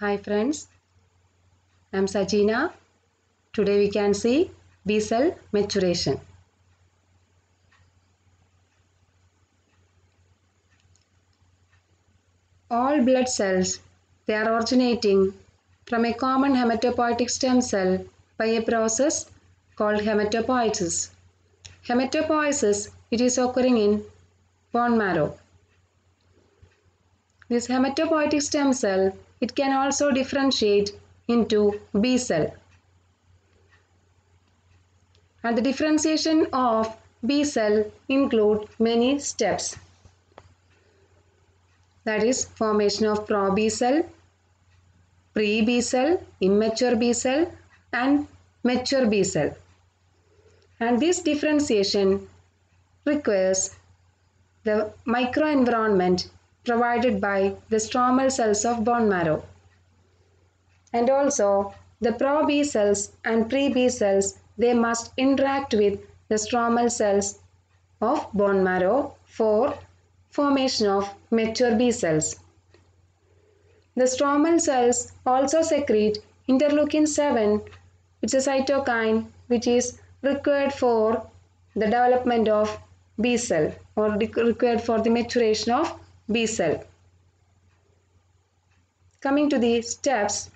Hi friends, I'm Sajina. Today we can see B cell maturation. All blood cells, they are originating from a common hematopoietic stem cell by a process called hematopoiesis. Hematopoiesis, it is occurring in bone marrow. This hematopoietic stem cell, it can also differentiate into B cell. And the differentiation of B cell include many steps. That is formation of pro B cell, pre B cell, immature B cell and mature B cell. And this differentiation requires the microenvironment provided by the stromal cells of bone marrow. And also the pro B cells and pre B cells they must interact with the stromal cells of bone marrow for formation of mature B cells. The stromal cells also secrete interleukin 7 it's a cytokine which is required for the development of B cell or required for the maturation of B cell. Coming to the steps,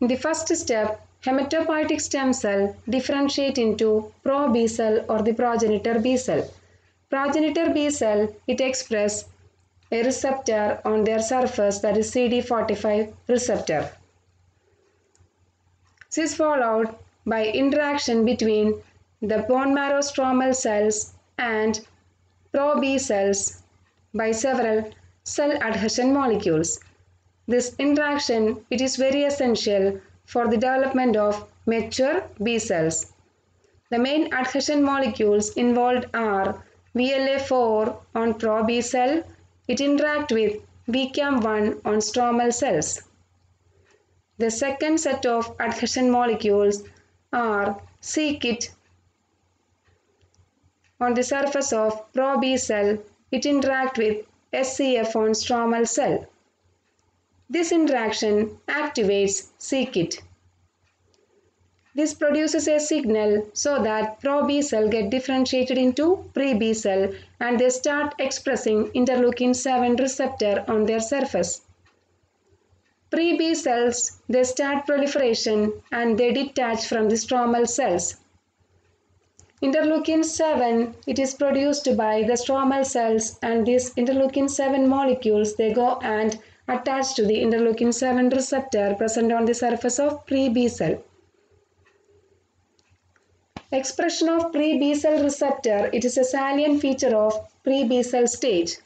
in the first step, hematopoietic stem cell differentiate into pro B cell or the progenitor B cell. Progenitor B cell, it express a receptor on their surface that is CD45 receptor. This is followed by interaction between the bone marrow stromal cells and pro B cells by several cell adhesion molecules. This interaction it is very essential for the development of mature B cells. The main adhesion molecules involved are VLA4 on pro B cell, it interact with VCAM1 on stromal cells. The second set of adhesion molecules are c-KIT on the surface of pro B cell, it interacts with SCF on stromal cell. This interaction activates c-KIT. This produces a signal so that pro B cell get differentiated into pre B cell and they start expressing interleukin 7 receptor on their surface. Pre B cells they start proliferation and they detach from the stromal cells. Interleukin 7 it is produced by the stromal cells and these interleukin 7 molecules they go and attach to the interleukin 7 receptor present on the surface of pre B cell. Expression of pre-B cell receptor, it is a salient feature of pre-B cell stage.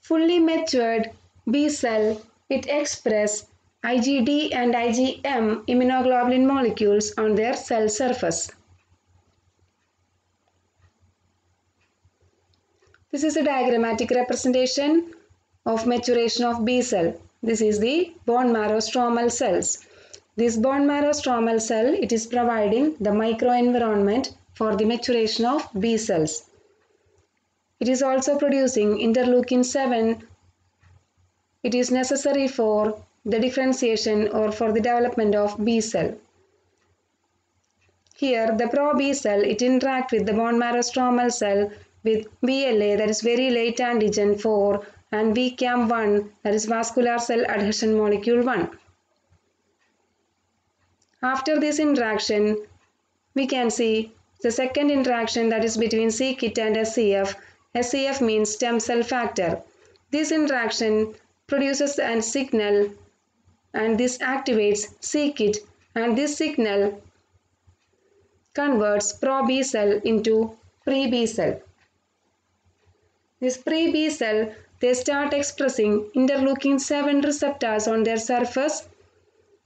Fully matured B cell, it express IgD and IgM immunoglobulin molecules on their cell surface. This is a diagrammatic representation of maturation of B cell. This is the bone marrow stromal cells. This bone marrow stromal cell, it is providing the microenvironment for the maturation of B cells. It is also producing interleukin 7. It is necessary for the differentiation or for the development of B cell. Here the pro B cell, it interact with the bone marrow stromal cell with VLA that is very late antigen 4 and VCAM1 that is vascular cell adhesion molecule 1. After this interaction, we can see the second interaction that is between c-KIT and SCF. SCF means stem cell factor. This interaction produces a signal and this activates c-KIT and this signal converts pro-B cell into pre-B cell. This pre-B cell, they start expressing interleukin 7 receptors on their surface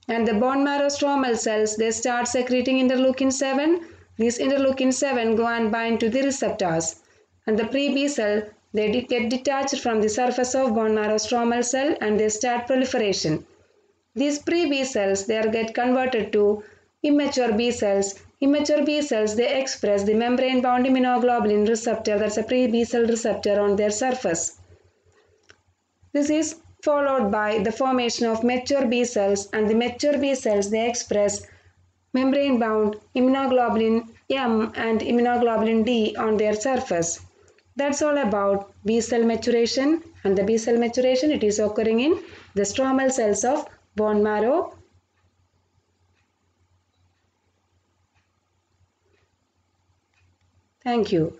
and the bone marrow stromal cells they start secreting interleukin 7 these interleukin 7 go and bind to the receptors and the pre-B cell they get detached from the surface of bone marrow stromal cell and they start proliferation these pre-B cells they are get converted to immature B cells immature B cells they express the membrane bound immunoglobulin receptor that's a pre-B cell receptor on their surface this is followed by the formation of mature B cells and the mature B cells they express membrane bound immunoglobulin M and immunoglobulin D on their surface. That's all about B cell maturation and the B cell maturation it is occurring in the stromal cells of bone marrow. Thank you.